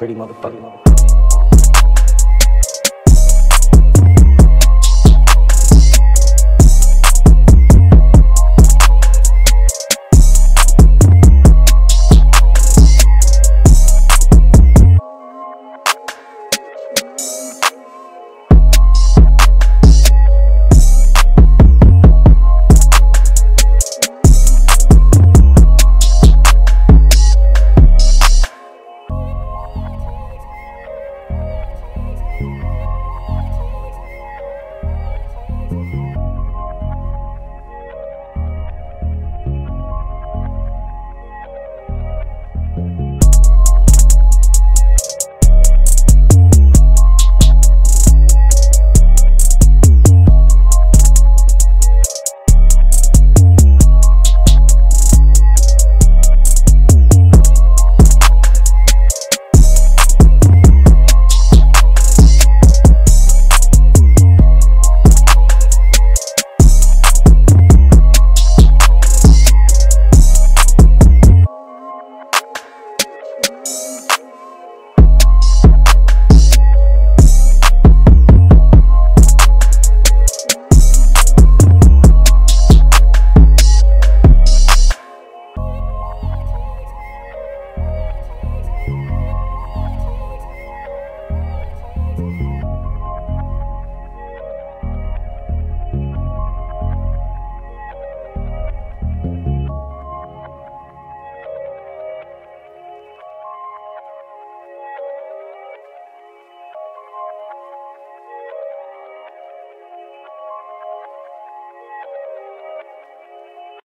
Pretty motherfucker.